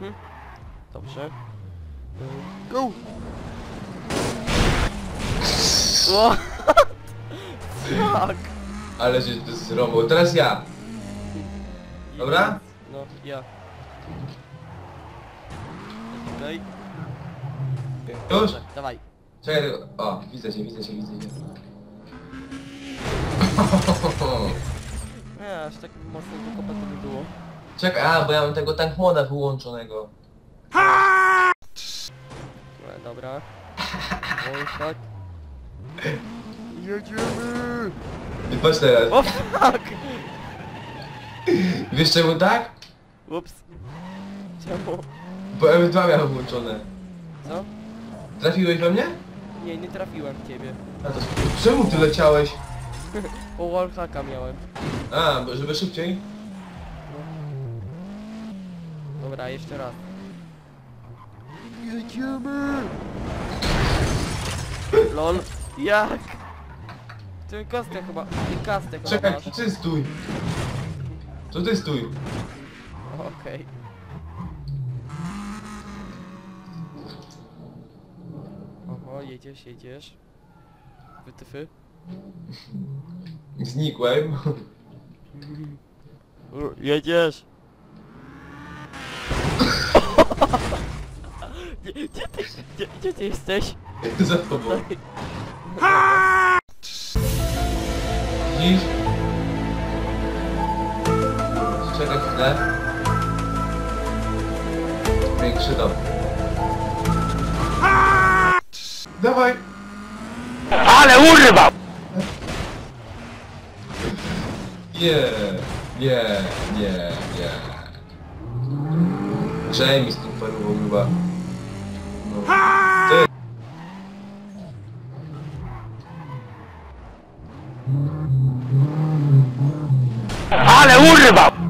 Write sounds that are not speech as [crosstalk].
Mhm. Dobrze. Go! Tak! [laughs] Ale się to zrobił. Teraz ja. Dobra? No, ja. Tutaj. Już? Dobrze, dawaj. Czekaj, tylko- o, widzę cię, widzę cię, widzę cię. Nie, aż tak mocno to by było. Czekaj, a, bo ja mam tego tank moda wyłączonego. No, dobra. Oj, tak. Jedziemy! I patrz teraz. O fuck! Wiesz czemu tak? Ups. Czemu? Bo M2 miałem włączone. Co? Trafiłeś we mnie? Nie, nie trafiłem w ciebie. A to czemu ty leciałeś? [laughs] Po wallhacka miałem. A, bo- żeby szybciej? Dobra, jeszcze raz. Jedziemy! LOL, jak? Ten kostek chyba, ten kastek chyba Czekaj, masz. ty stój. To ty stój. Okej. Oho, jedziesz, jedziesz. Wytyfy. Znikłem. Jedziesz! Gdzie, gdzie ty, gdzie, gdzie ty jesteś? Za tobą. Widzisz? Czekaj chwilę. Większy dom. Dawaj! Ale urwał! Nie, nie, nie, nie. Jamie z tym parową chyba. No. Ty. Ale urwał!